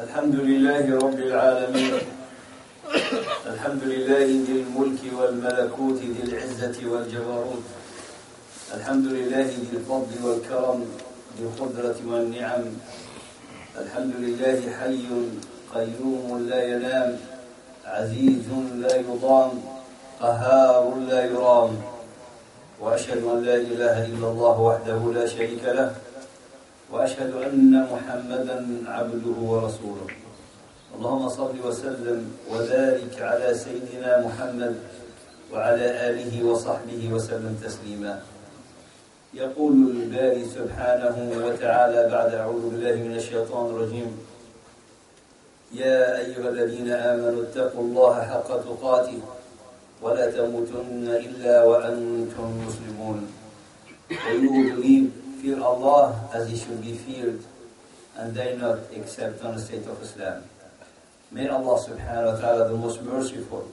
الحمد لله رب العالمين. الحمد لله ذي الملك والملكوت ذي العزة والجبروت. الحمد لله ذي الفضل والكرم ذي القدرة والنعم. الحمد لله حي قيوم لا ينام. عزيز لا يضام. قهار لا يرام. وأشهد أن لا إله إلا الله وحده لا شريك له. وأشهد أن محمدا عبده ورسوله. اللهم صل وسلم وبارك على سيدنا محمد وعلى آله وصحبه وسلم تسليما. يقول الباري سبحانه وتعالى بعد أعوذ بالله من الشيطان الرجيم. يا أيها الذين آمنوا اتقوا الله حق تقاته ولا تموتن إلا وأنتم مسلمون. believe, fear Allah as He should be feared and they not except on the state of Islam. May Allah subhanahu wa ta'ala, the most merciful,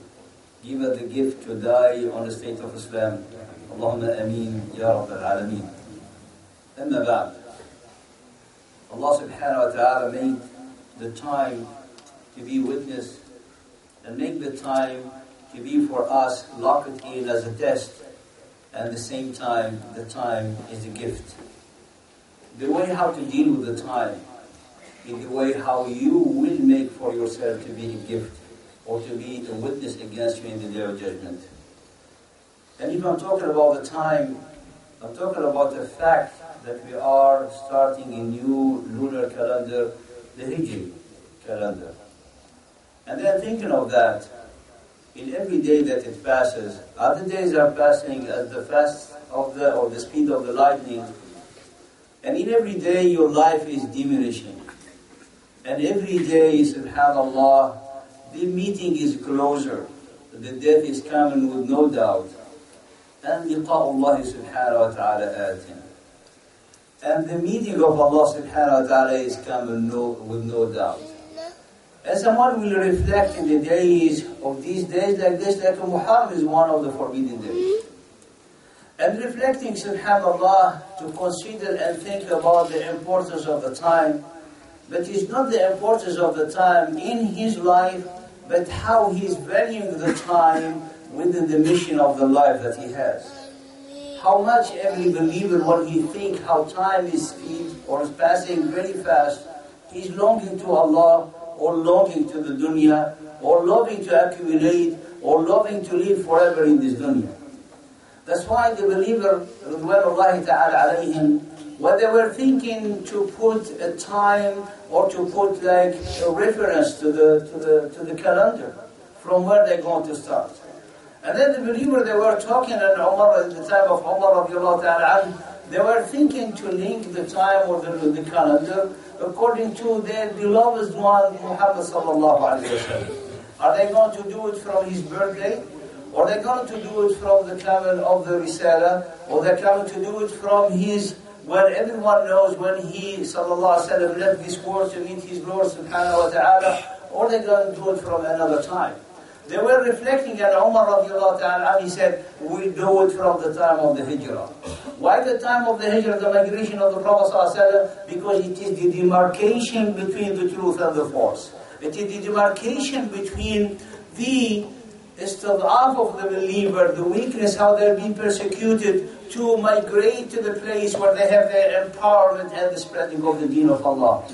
give us the gift to die on the state of Islam. Allahumma ameen, Ya Rabb al-Alameen. Amma ba'd. Allah subhanahu wa ta'ala made the time to be witness and make the time to be for us locked in as a test and at the same time the time is a gift. The way how to deal with the time in the way how you will make for yourself to be a gift or to be a witness against you in the day of judgment. And if I'm talking about the time, I'm talking about the fact that we are starting a new lunar calendar, the Hijri calendar. And then thinking of that, in every day that it passes, other days are passing at the fast of the or the speed of the lightning. And in every day your life is diminishing. And every day, subhanAllah, the meeting is closer. The death is coming with no doubt. And liqa'ullah subhanahu wa ta'ala atin. And the meeting of Allah subhanahu wa ta'ala is coming no, with no doubt. And someone will reflect in the days of these days like this, like Muharram is one of the forbidden days. And reflecting, subhanAllah, to consider and think about the importance of the time, but it's not the importance of the time in his life, but how he's valuing the time within the mission of the life that he has. How much every believer, when he think how time is speed or is passing very fast, he's longing to Allah or longing to the dunya or longing to accumulate or longing to live forever in this dunya. That's why the believer, Ridwanullahi ta'ala alayhim, they were thinking to put a time or to put like a reference to the to the to the calendar from where they're going to start. And then the believer they were talking and Umar at the time of Umar ta'ala they were thinking to link the time or the, the calendar according to their beloved one Muhammad sallallahu alayhi wa Are they going to do it from his birthday? Or they're going to do it from the camel of the Risala? Or they're going to do it from his when everyone knows when he sallallahu left this world to meet his Lord subhanahu wa ta'ala, or they're going to do it from another time. They were reflecting and Umar radiallahu ta'ala, he said, we do it from the time of the hijrah. Why the time of the hijrah, the migration of the Prophet sallallahu Because it is the demarcation between the truth and the false. It is the demarcation between the istidaf of the believer, the weakness, how they're being persecuted, to migrate to the place where they have their empowerment and the spreading of the deen of Allah.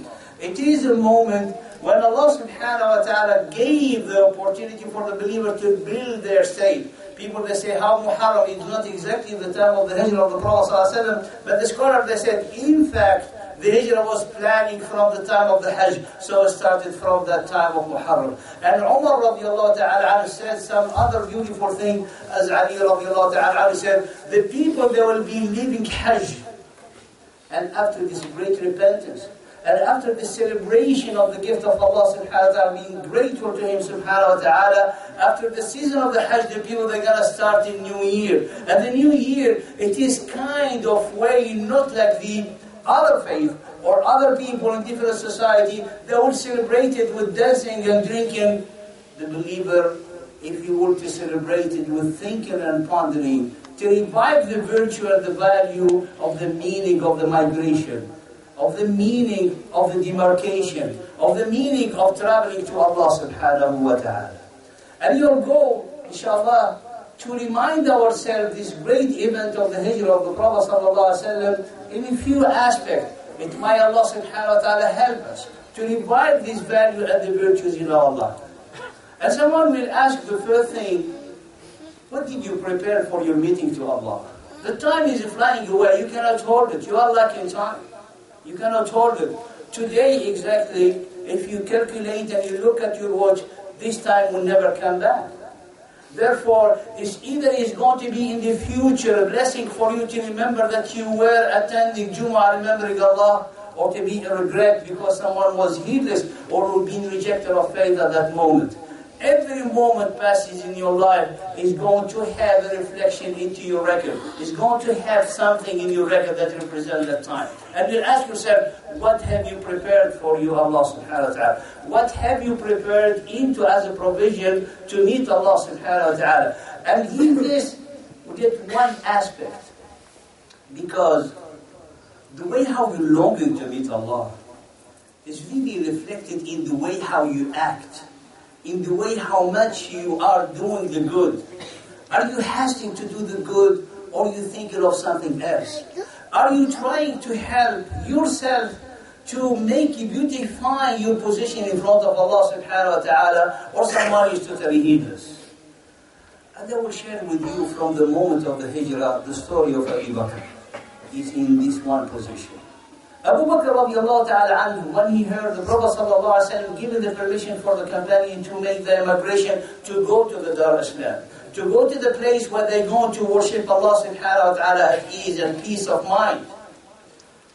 It is a moment when Allah subhanahu wa ta'ala gave the opportunity for the believer to build their state. People they say how Muharram is not exactly in the time of the Hijrah of the Prophet but the scholar they said in fact the hijrah was planning from the time of the Hajj, so it started from that time of Muharram. And Umar ta'ala said some other beautiful thing, as Ali radiallahu ta'ala said, the people they will be leaving Hajj. And after this great repentance, and after the celebration of the gift of Allah subhanahu wa ta'ala, being grateful to Him subhanahu wa ta'ala, after the season of the Hajj, the people they're gonna start in New Year. And the New Year, it is kind of way not like the other faith or other people in different society, they will celebrate it with dancing and drinking. The believer, if you were to celebrate it with thinking and pondering, to revive the virtue and the value of the meaning of the migration. of the meaning of the demarcation, of the meaning of traveling to Allah subhanahu wa ta'ala. And your goal, inshallah, to remind ourselves this great event of the hijrah of the Prophet wasallam in a few aspects. It may Allah subhanahu wa ta'ala help us to revive this value and the virtues in our life. And someone will ask the first thing, what did you prepare for your meeting to Allah? The time is flying away. You cannot hold it. You are lacking time. You cannot hold it. Today, exactly, if you calculate and you look at your watch, this time will never come back. Therefore, this either is going to be in the future a blessing for you to remember that you were attending Jumu'ah remembering Allah, or to be a regret because someone was heedless or being rejected of faith at that moment every moment passes in your life is going to have a reflection into your record. It's going to have something in your record that represents that time. And you ask yourself, what have you prepared for you, Allah subhanahu wa ta'ala? What have you prepared into as a provision to meet Allah subhanahu wa ta'ala? And in this, we get one aspect. Because the way how you're longing to meet Allah is really reflected in the way how you act in the way how much you are doing the good. Are you hasting to do the good or you thinking of something else? Are you trying to help yourself to make you beautify your position in front of Allah subhanahu wa ta'ala or someone is totally heedless? And I will share with you from the moment of the hijrah the story of Abu Bakr. He's in this one position. Abu Bakr radiallahu ta'ala anhu, when he heard the Prophet sallallahu alaihi wasallam given the permission for the companion to make the immigration to go to the Dar Islam, to go to the place where they're going to worship Allah subhanahu wa ta'ala at ease and peace of mind,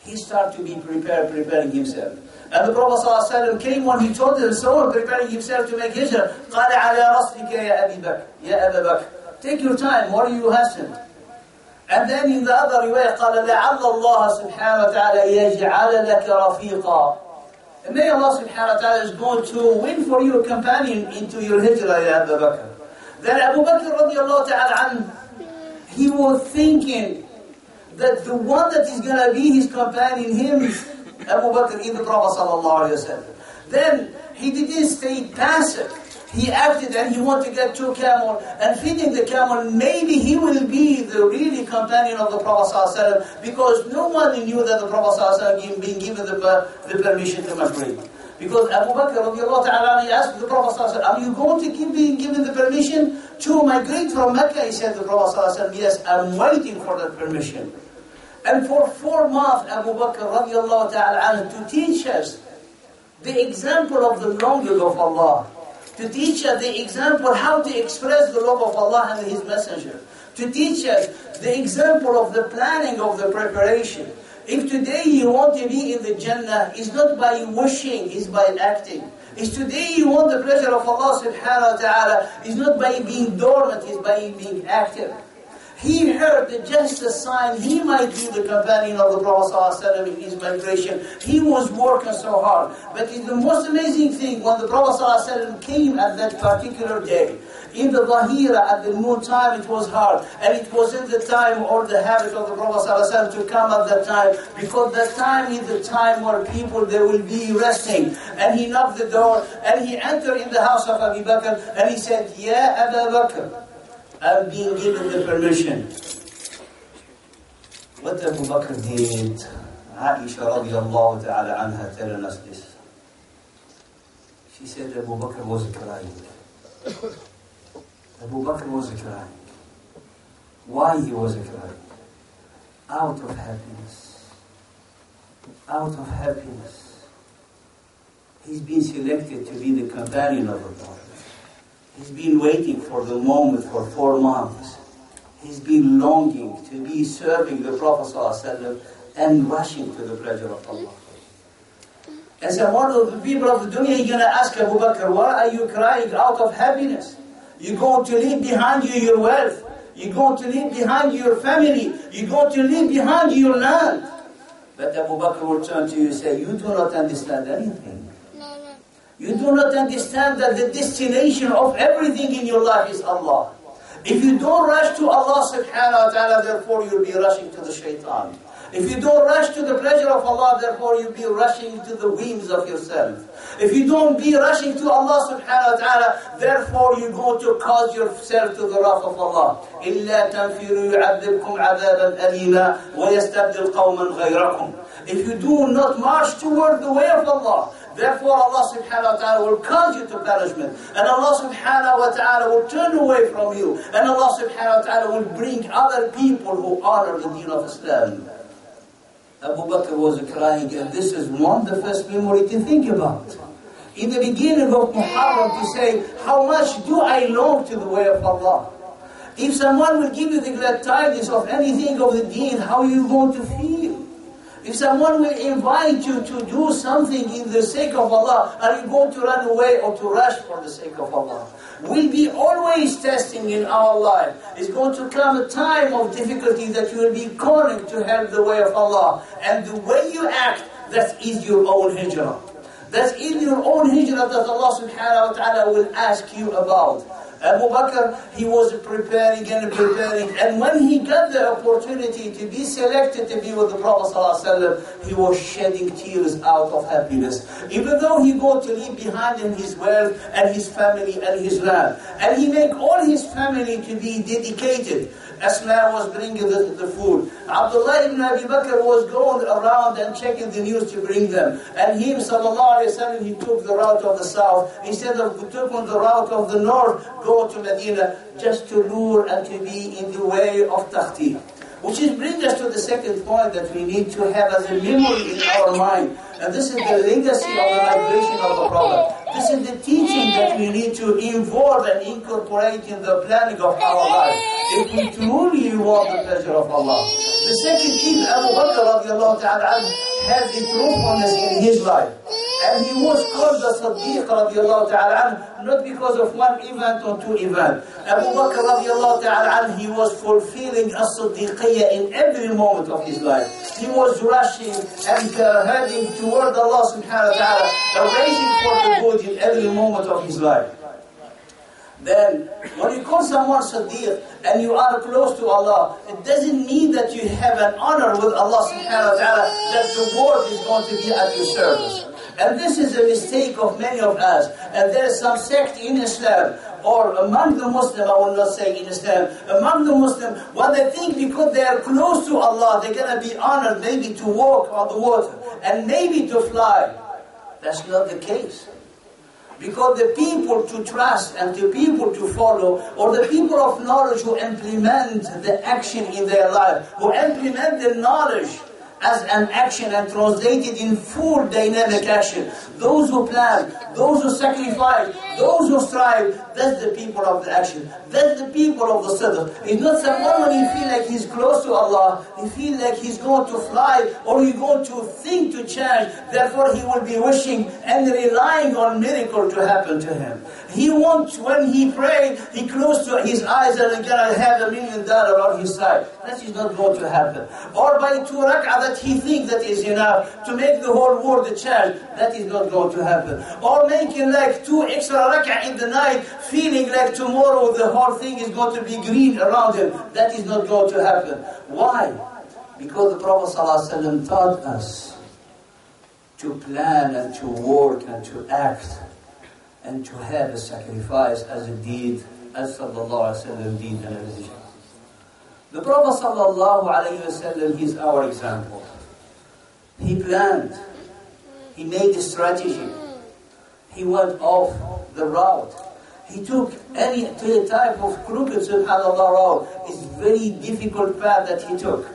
he started to be prepared, preparing himself. And the Prophet ﷺ came when he told them, so preparing himself to make hijrah. قال على رسلك يا أبي بكر يا أبا بكر Take your time, what are you hastening? And then in the other riwayah, قال لعل الله سبحانه وتعالى يجعل لك رفيقا. And may Allah subhanahu wa ta'ala is going to win for you a companion into your hijrah, Ya Abu Bakr. Then Abu Bakr radiallahu ta'ala anhu, he was thinking that the one that is going to be his companion, him, Abu Bakr, is the Prophet sallallahu alayhi wa Then he didn't stay passive. He acted and he wanted to get two camel and feeding the camel. Maybe he will be the really companion of the Prophet ﷺ because no one knew that the Prophet ﷺ been given the, the permission to migrate. Because Abu Bakr ta'ala, he asked the Prophet ﷺ, are you going to keep being given the permission to migrate from Mecca? He said the Prophet ﷺ, yes, I'm waiting for that permission. And for four months, Abu Bakr radiallahu ta'ala to teach us the example of the longing of Allah to teach us the example how to express the love of Allah and His Messenger, to teach us the example of the planning of the preparation. If today you want to be in the Jannah, it's not by wishing, it's by acting. If today you want the pleasure of Allah subhanahu wa ta'ala, it's not by being dormant, it's by being active. He heard that just the sign he might be the companion of the Prophet in his migration. He was working so hard. But the most amazing thing, when the Prophet came at that particular day, in the Bahira at the moon time, it was hard. And it wasn't the time or the habit of the Prophet to come at that time, because that time is the time where people, they will be resting. And he knocked the door, and he entered in the house of Abu Bakr, and he said, Yeah, Abu Bakr. I'm been given the permission. What Abu Bakr did, Aisha radiallahu ta'ala anha telling us this. She said Abu Bakr was crying. Abu Bakr was crying. Why he was crying? Out of happiness. Out of happiness. He's been selected to be the companion of the Prophet. He's been waiting for the moment for four months. He's been longing to be serving the Prophet and rushing to the pleasure of Allah. And so one of the people of the dunya, you're going to ask Abu Bakr, why are you crying out of happiness? You're going to leave behind you your wealth. You're going to leave behind you your family. You're going to leave behind you your land. But Abu Bakr will turn to you and say, you do not understand anything. You do not understand that the destination of everything in your life is Allah. If you don't rush to Allah subhanahu wa ta'ala, therefore you'll be rushing to the shaitan. If you don't rush to the pleasure of Allah, therefore you'll be rushing to the whims of yourself. If you don't be rushing to Allah subhanahu wa ta'ala, therefore you're going to cause yourself to the wrath of Allah. إِلَّا تَنْفِرُوا يُعَذِّبْكُمْ عَذَابًا أَلِيمًا وَيَسْتَبْدِلْ قَوْمًا غَيْرَكُمْ If you do not march toward the way of Allah, Therefore Allah subhanahu wa ta'ala will cause you to punishment. And Allah subhanahu wa ta'ala will turn away from you. And Allah subhanahu wa ta'ala will bring other people who honor the deen of Islam. Abu Bakr was crying and this is one of the first memory to think about. In the beginning of Muharram to say, how much do I long to the way of Allah? If someone will give you the glad tidings of anything of the deen, how are you going to feel? If someone will invite you to do something in the sake of Allah, are you going to run away or to rush for the sake of Allah? We'll be always testing in our life. It's going to come a time of difficulty that you will be calling to help the way of Allah. And the way you act, that is your own hijrah. That's in your own hijrah that Allah subhanahu wa ta'ala will ask you about. Abu Bakr, he was preparing and preparing. And when he got the opportunity to be selected to be with the Prophet ﷺ, he was shedding tears out of happiness. Even though he got to leave behind him his wealth and his family and his land. And he make all his family to be dedicated. Asma was bringing the, the food. Abdullah ibn Abi Bakr was going around and checking the news to bring them. And him, sallallahu alayhi wa he took the route of the south. Instead of taking the route of the north, go to Medina just to lure and to be in the way of tahti. Which is brings us to the second point that we need to have as a memory in our mind. And this is the legacy of the migration of the Prophet. This is the teaching that we need to involve and incorporate in the planning of our life. If we truly want the pleasure of Allah. The second is Abu Bakr radiallahu ta'ala had the truthfulness in his life. And he was called the Siddiq radiallahu ta'ala not because of one event or two events. Abu Bakr radiallahu ta'ala he was fulfilling a Siddiqiyya in every moment of his life. He was rushing and uh, heading toward Allah subhanahu wa ta'ala, raising for the good in every moment of his life. Then, when you call someone Siddiq and you are close to Allah, it doesn't mean that you have an honor with Allah subhanahu wa ta'ala that the world is going to be at your service. And this is a mistake of many of us. And there is some sect in Islam, or among the Muslims, I will not say in Islam, among the Muslims, what they think because they are close to Allah, they're going to be honored maybe to walk on the water, and maybe to fly. That's not the case. Because the people to trust and the people to follow, or the people of knowledge who implement the action in their life, who implement the knowledge as an action and translated in full dynamic action. Those who plan, those who sacrifice, those who strive, that's the people of the action. That's the people of the sidr. It's not someone when feel like he's close to Allah, he feel like he's going to fly or he's going to think to change, therefore he will be wishing and relying on miracle to happen to him. He wants, when he prayed, he closed to his eyes and going to have a million dollar on his side. That is not going to happen. Or by two rak'ah that he thinks that is enough to make the whole world change. That is not going to happen. Or making like two extra rak'ah in the night, feeling like tomorrow the whole thing is going to be green around him. That is not going to happen. Why? Because the Prophet ﷺ taught us to plan and to work and to act and to have a sacrifice as a deed, as Sallallahu Alaihi Wasallam did and everything. The Prophet Sallallahu Alaihi Wasallam is our example. He planned, he made a strategy, he went off the route. He took any type of crooked subhanAllah route. It's very difficult path that he took.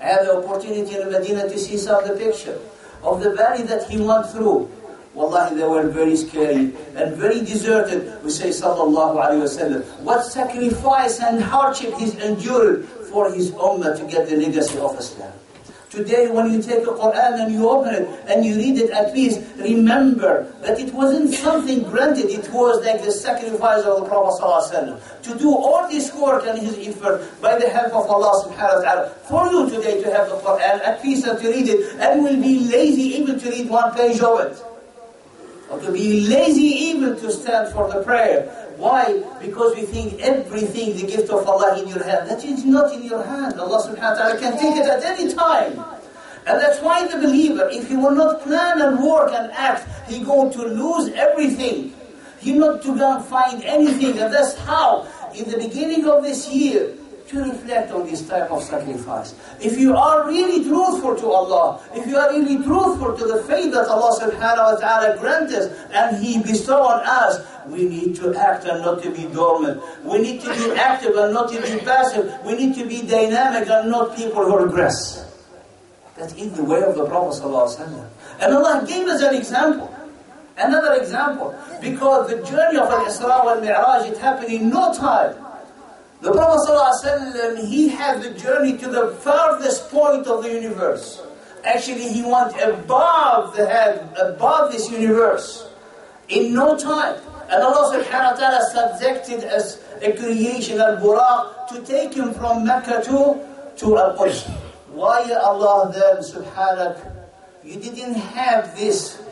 I had the opportunity in Medina to see some of the picture of the valley that he went through. Wallahi, they were very scary and very deserted. We say, Sallallahu Alaihi Wasallam, what sacrifice and hardship he's endured for his ummah to get the legacy of Islam. Today, when you take a Quran and you open it and you read it, at least remember that it wasn't something granted. It was like the sacrifice of the Prophet ﷺ. To do all this work and his effort by the help of Allah subhanahu wa ta'ala. For you today to have the Quran, at least to read it, and will be lazy even to read one page of it or to be lazy even to stand for the prayer. Why? Because we think everything, the gift of Allah in your hand. That is not in your hand. Allah subhanahu wa ta'ala can take it at any time. And that's why the believer, if he will not plan and work and act, he going to lose everything. He not to go and find anything. And that's how, in the beginning of this year, to reflect on this type of sacrifice. If you are really truthful to Allah, if you are really truthful to the faith that Allah subhanahu wa ta'ala grants us and He bestow on us, we need to act and not to be dormant. We need to be active and not to be passive. We need to be dynamic and not people who regress. That is in the way of the Prophet. And Allah gave us an example. Another example. Because the journey of Al-Isra wal-Mi'raj, it happened in no time. The Prophet ﷺ, he had the journey to the farthest point of the universe. Actually, he went above the head, above this universe, in no time. And Allah subhanahu wa ta'ala subjected as a creation, al-Buraq, to take him from Mecca to, to Al-Quds. Why Allah then, subhanak, you didn't have this,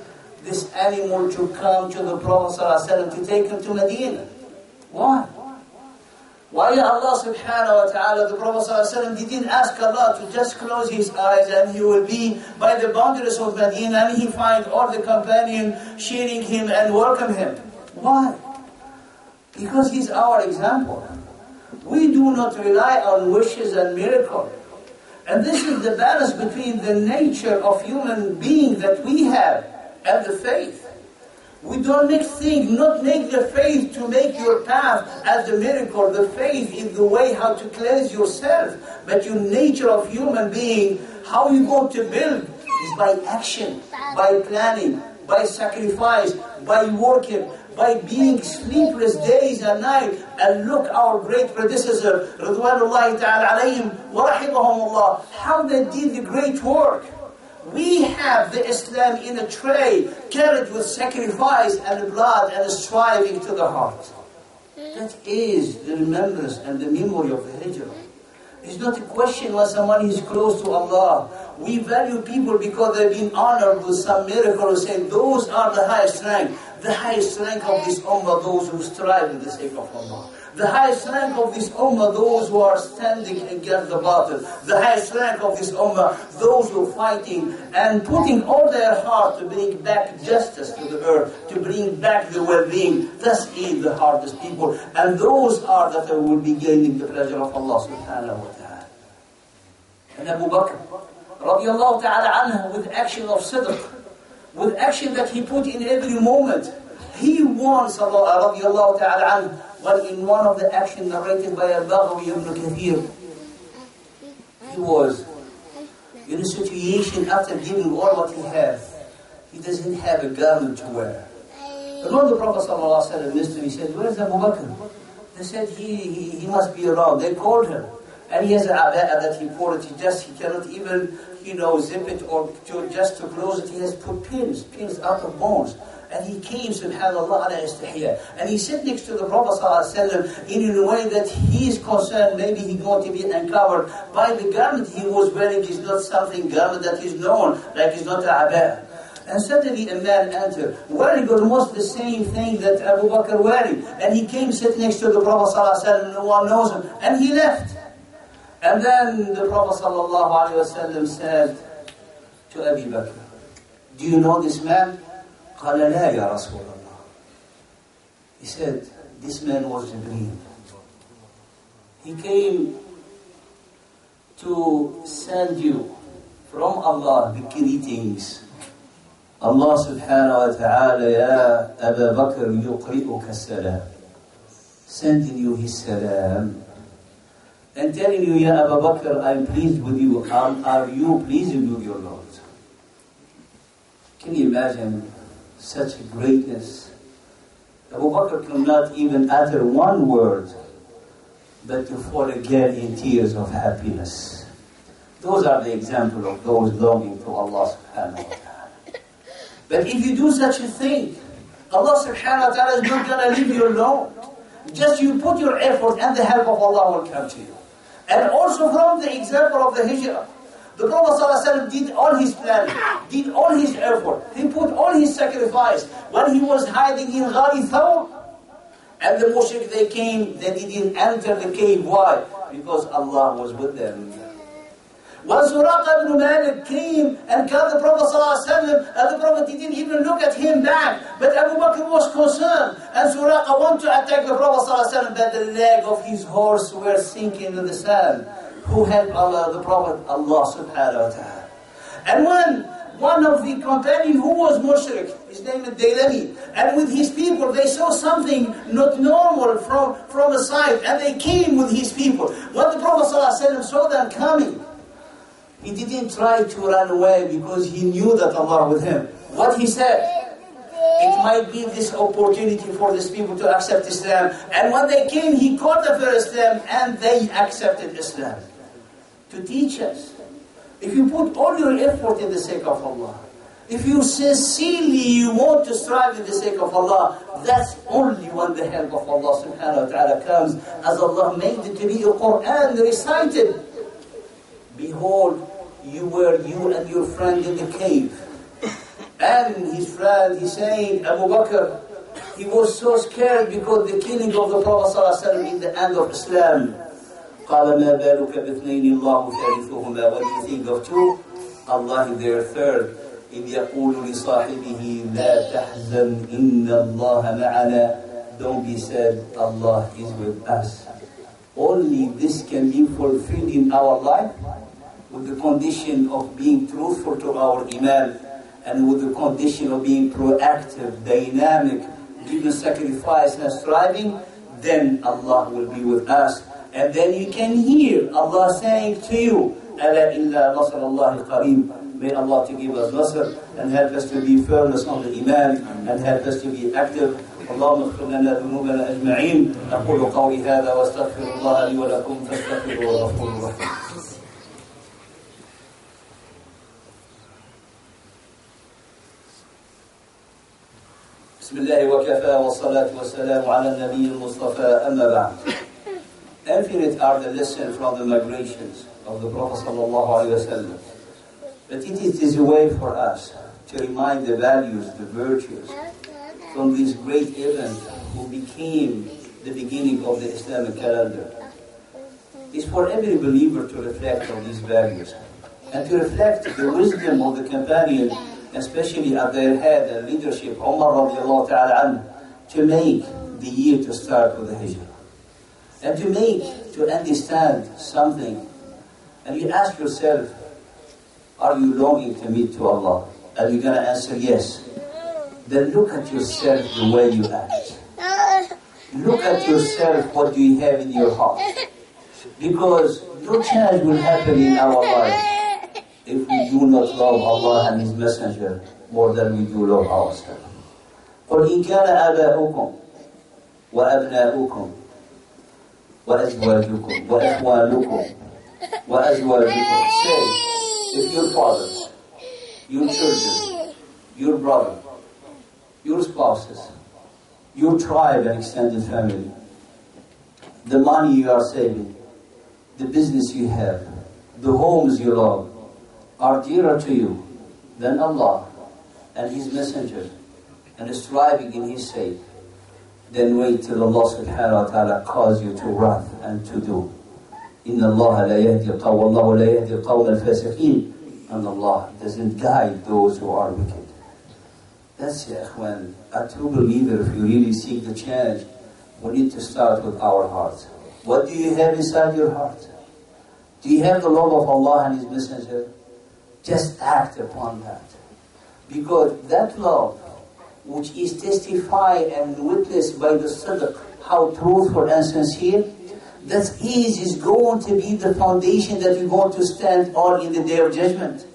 this animal to come to the Prophet ﷺ to take him to Medina? Why? Why Allah subhanahu wa ta'ala, the Prophet ﷺ didn't ask Allah to just close his eyes and he will be by the boundaries of Medina and he find all the companions cheering him and welcome him. Why? Because he's our example. We do not rely on wishes and miracles. And this is the balance between the nature of human being that we have and the faith. We don't make things, not make the faith to make your path as a miracle. The faith is the way how to cleanse yourself. But your nature of human being, how you go to build is by action, by planning, by sacrifice, by working, by being sleepless days and nights. And look our great predecessor, Ridwanullahi ta'ala alayhim wa rahimahumullah, how they did the great work. We have the Islam in a tray, carried with sacrifice and blood and striving to the heart. That is the remembrance and the memory of the Hijrah. It's not a question when someone is close to Allah. We value people because they've been honored with some miracle and say those are the highest rank. The highest rank of this ummah, those who strive in the sake of Allah. The highest rank of this ummah, those who are standing against the battle. The highest rank of this ummah, those who are fighting and putting all their heart to bring back justice to the earth, to bring back the well-being. This is the hardest people. And those are that will be gaining the pleasure of Allah subhanahu wa ta'ala. And Abu Bakr, radiallahu ta'ala with action of sidq, with action that he put in every moment, he wants Allah radiallahu ta'ala but in one of the actions narrated by Al-Baghawi ibn Kathir, he was in a situation after giving all what he had, he doesn't have a garment to wear. And when the Prophet ﷺ missed him, he said, where's Abu Bakr? They said, he, he, he must be around. They called him. And he has a aba'a that he poured it. He just, he cannot even, you know, zip it or to, just to close it. He has put pins, pins out of bones And he came, subhanAllah, ala istihya. And he sat next to the Prophet ﷺ in a way that he is concerned, maybe he going to be uncovered by the garment he was wearing is not something garment that is known, like it's not a abaya. And suddenly a man entered, wearing almost the same thing that Abu Bakr wearing. And he came, sit next to the Prophet ﷺ, no one knows him. And he left. And then the Prophet ﷺ said to Abu Bakr, Do you know this man? قال لا يا رسول الله He said, this man was Jibreel. He came to send you from Allah the greetings. Allah subhanahu wa ta'ala ya Abu Bakr yuqri'uka salam. Sending you his salam. And telling you, Ya Abu Bakr, I'm pleased with you. Are, are you pleased with your Lord? Can you imagine such greatness. Abu Bakr could not even utter one word, but to fall again in tears of happiness. Those are the example of those longing to Allah subhanahu wa ta'ala. But if you do such a thing, Allah subhanahu wa ta'ala is not to leave you alone. Just you put your effort and the help of Allah will come to you. And also from the example of the hijrah, the Prophet ﷺ did all his planning, did all his effort. He put all his sacrifice. When he was hiding in Ghari Thawr, And the mushrik, they came, they didn't enter the cave. Why? Because Allah was with them. When Suraqa ibn Malik came and got the Prophet ﷺ, and the Prophet didn't even look at him back. But Abu Bakr was concerned. And Suraqa wanted to attack the Prophet ﷺ, but the leg of his horse were sinking in the sand. Who helped Allah, the Prophet? Allah subhanahu wa ta'ala. And when one of the companions who was mushrik, his name is Dailami, and with his people they saw something not normal from, from a side, and they came with his people. When the Prophet ﷺ saw them coming, he didn't try to run away because he knew that Allah with him. What he said, it might be this opportunity for these people to accept Islam. And when they came, he called them for Islam and they accepted Islam. To teach us. If you put all your effort in the sake of Allah, if you sincerely you want to strive in the sake of Allah, that's only when the help of Allah subhanahu wa ta'ala comes. As Allah made it to be a Quran recited. Behold, you were you and your friend in the cave. And his friend, he's saying, Abu Bakr, he was so scared because the killing of the Prophet ﷺ in the end of Islam. قال ما بالك باثنين الله ثالثهما What do you think of two? Allah is their third. إذ يقول لصاحبه لا تحزن إن الله معنا Don't be sad, Allah is with us. Only this can be fulfilled in our life with the condition of being truthful to our Iman and with the condition of being proactive, dynamic, giving sacrifice and striving, then Allah will be with us. And then you can hear Allah saying to you, أَلَا إِلَّا نَصْرَ اللَّهِ قَرِيبٌ May Allah to give us nasr and help us to be firmness on the Iman and help us to be active. اللهم اغفر لنا ذنوبنا اجمعين أقول قولي هذا واستغفر الله لي ولكم فاستغفروه الغفور الرحيم بسم الله وكفى والصلاة والسلام على النبي المصطفى أما بعد Infinite are the lessons from the migrations of the Prophet wasallam. But it is a way for us to remind the values, the virtues from this great event who became the beginning of the Islamic calendar. It's for every believer to reflect on these values and to reflect the wisdom of the companion especially at their head and leadership, Umar to make the year to start with the Hijrah And to make, to understand something. And you ask yourself, are you longing to meet to Allah? Are you going to answer yes? Then look at yourself the way you act. Look at yourself, what do you have in your heart? Because no change will happen in our life if we do not love Allah and His Messenger more than we do love ourselves. قل إن كان آباؤكم وأبناؤكم وأزواجكم وإخوانكم وأزواجكم say if your fathers, your children, your brother, your spouses, your tribe and extended family, the money you are saving, the business you have, the homes you love, are dearer to you than Allah and His Messenger and striving in His sake, then wait till Allah subhanahu wa ta'ala cause you to wrath and to do. إن الله لا يهدي القوم والله لا يهدي القوم الفاسقين and Allah doesn't guide those who are wicked. That's ya when a true believer, if you really seek the change, we need to start with our heart. What do you have inside your heart? Do you have the love of Allah and His Messenger? Just act upon that. Because that love, which is testified and witnessed by the Sidq, how truthful and sincere, that is, is going to be the foundation that you're going to stand on in the day of judgment.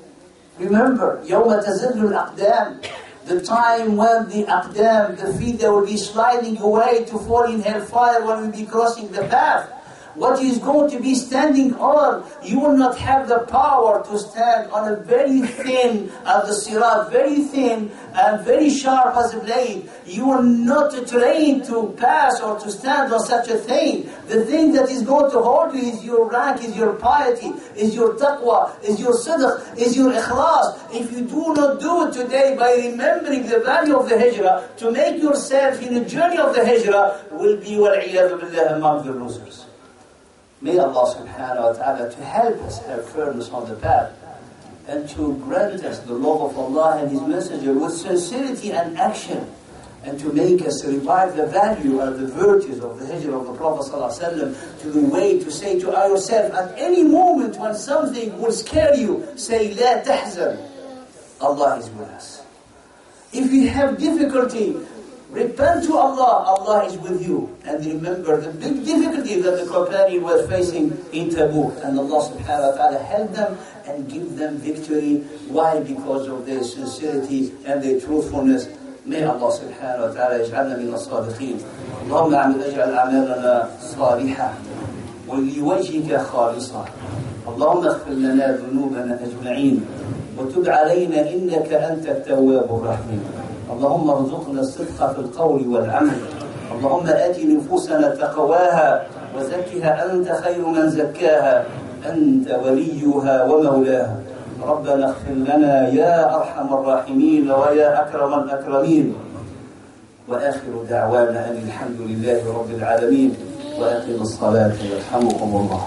Remember, يَوْمَ تَزِلُّ الْأَقْدَامِ The time when the aqdam, the feet that will be sliding away to fall in hellfire when we be crossing the path. what is going to be standing on, you will not have the power to stand on a very thin, as the sirat, very thin and very sharp as a blade. You are not trained to pass or to stand on such a thing. The thing that is going to hold you is your rank, is your piety, is your taqwa, is your sidq, is your ikhlas. If you do not do it today by remembering the value of the hijrah, to make yourself in the journey of the hijrah, will be wal billah among the losers. May Allah subhanahu wa ta'ala to help us have firmness on the path and to grant us the love of Allah and His Messenger with sincerity and action and to make us revive the value and the virtues of the hijrah of the Prophet ﷺ to the way to say to ourselves at any moment when something will scare you, say, La tahzan, Allah is with us. If you have difficulty, repent to Allah, Allah is with you. And remember the big difficulty that the companion was facing in Tabuk. And Allah subhanahu wa ta'ala helped them and give them victory. Why? Because of their sincerity and their truthfulness. May Allah subhanahu wa ta'ala يجعلنا من الصادقين. اللهم اجعل أعمالنا صالحة ولوجهك خالصة. اللهم اغفر لنا ذنوبنا أجمعين وتب علينا إنك أنت التواب الرحيم. اللهم ارزقنا الصدق في القول والعمل. اللهم آت نفوسنا تقواها وزكها أنت خير من زكاها. أنت وليها ومولاها. ربنا اغفر لنا يا أرحم الراحمين ويا أكرم الأكرمين. وآخر دعوانا أن الحمد لله رب العالمين. وأقم الصلاة يرحمكم الله.